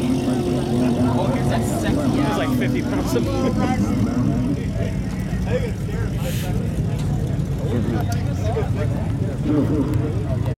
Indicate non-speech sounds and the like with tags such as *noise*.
true. Oh, here's that sexy It like 50 pounds of *laughs* food.